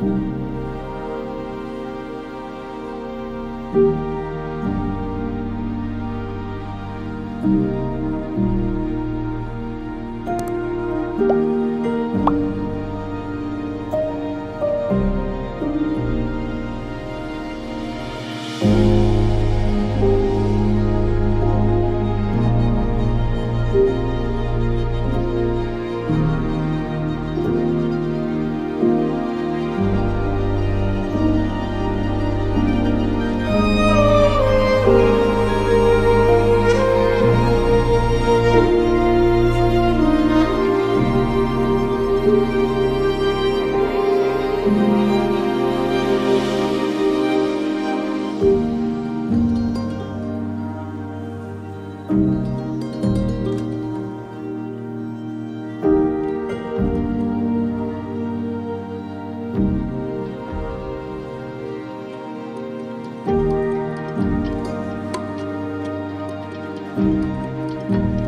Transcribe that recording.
Música thank mm -hmm. you